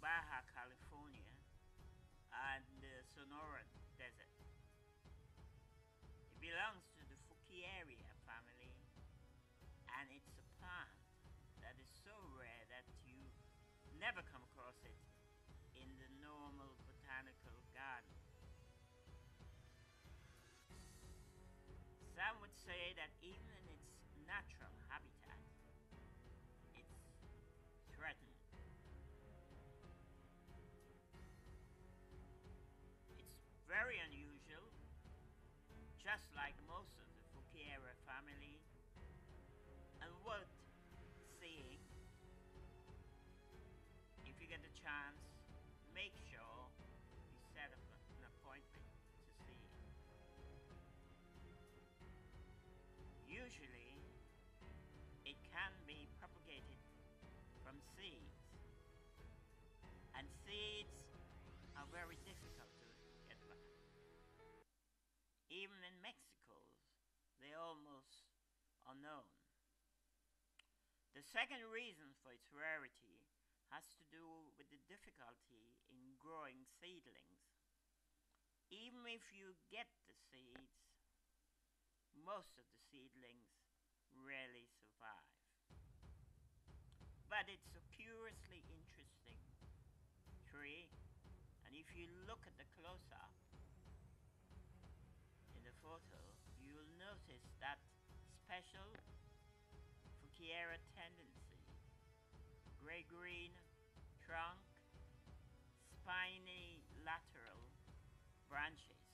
Baja California and the Sonora Desert. It belongs to the Fouquieria family and it's a plant that is so rare that you never come across it in the normal botanical garden. Some would say that even in its natural habitat, just like most of the Fouquieria family, and worth seeing. If you get the chance, make sure you set up an appointment to see. Usually, it can be propagated from seeds, Even in Mexico, they're almost unknown. The second reason for its rarity has to do with the difficulty in growing seedlings. Even if you get the seeds, most of the seedlings rarely survive. But it's a curiously interesting tree, and if you look at the close that special Fouquieria tendency gray green trunk, spiny lateral branches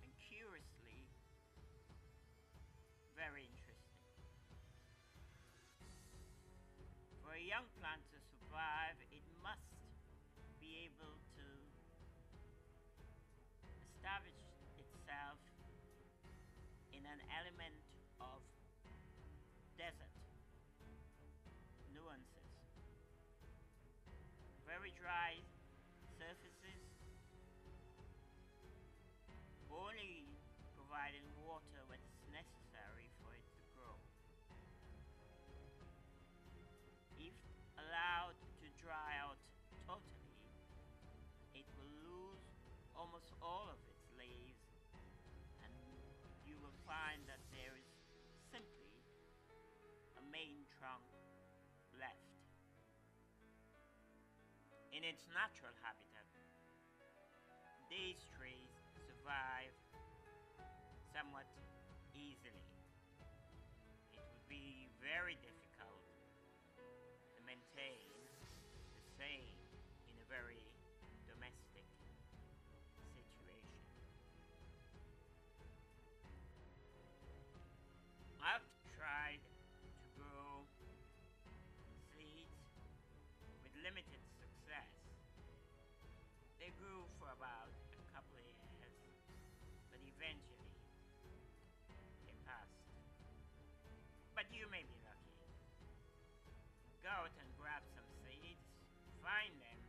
And curiously very interesting. For a young plant to survive, it must be able to establish itself an element of desert nuances. Very dry surfaces only providing water when it's necessary for it to grow. If allowed to dry out totally, it will lose almost all will find that there is simply a main trunk left. In its natural habitat, these trees survive somewhat find them